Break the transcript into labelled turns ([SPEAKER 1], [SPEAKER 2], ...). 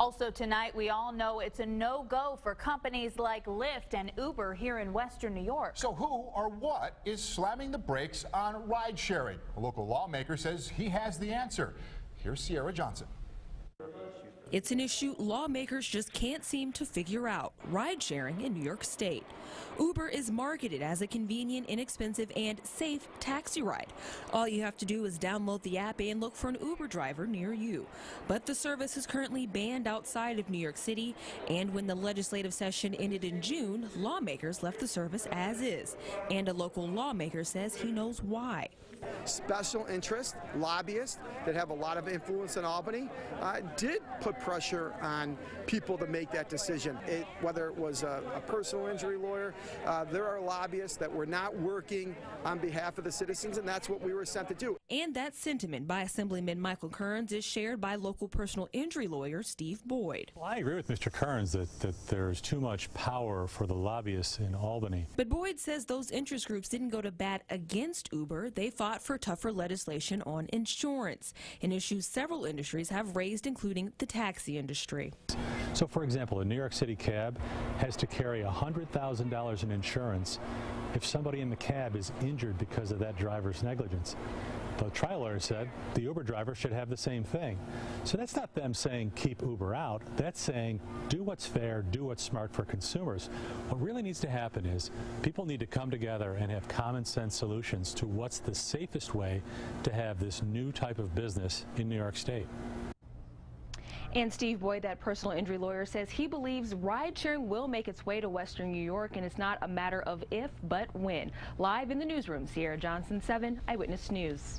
[SPEAKER 1] Also tonight, we all know it's a no-go for companies like Lyft and Uber here in Western New York.
[SPEAKER 2] So who or what is slamming the brakes on ride sharing? A local lawmaker says he has the answer. Here's Sierra Johnson.
[SPEAKER 3] It's an issue lawmakers just can't seem to figure out ride sharing in New York State. Uber is marketed as a convenient, inexpensive, and safe taxi ride. All you have to do is download the app and look for an Uber driver near you. But the service is currently banned outside of New York City, and when the legislative session ended in June, lawmakers left the service as is. And a local lawmaker says he knows why.
[SPEAKER 4] Special interest lobbyists that have a lot of influence in Albany uh, did put pressure on people to make that decision. It, whether it was a, a personal injury lawyer, uh, there are lobbyists that were not working on behalf of the citizens, and that's what we were sent to do.
[SPEAKER 3] And that sentiment by Assemblyman Michael Kearns is shared by local personal injury lawyer Steve Boyd.
[SPEAKER 5] Well, I agree with Mr. Kearns that, that there's too much power for the lobbyists in Albany.
[SPEAKER 3] But Boyd says those interest groups didn't go to bat against Uber. They fought for tougher legislation on insurance, an issue several industries have raised, including the tax taxi industry.
[SPEAKER 5] So, for example, a New York City cab has to carry $100,000 in insurance if somebody in the cab is injured because of that driver's negligence. The trial lawyer said the Uber driver should have the same thing. So that's not them saying keep Uber out. That's saying do what's fair, do what's smart for consumers. What really needs to happen is people need to come together and have common sense solutions to what's the safest way to have this new type of business in New York State.
[SPEAKER 3] And Steve Boyd, that personal injury lawyer, says he believes ride sharing will make its way to Western New York, and it's not a matter of if, but when. Live in the newsroom, Sierra Johnson, 7 Eyewitness News.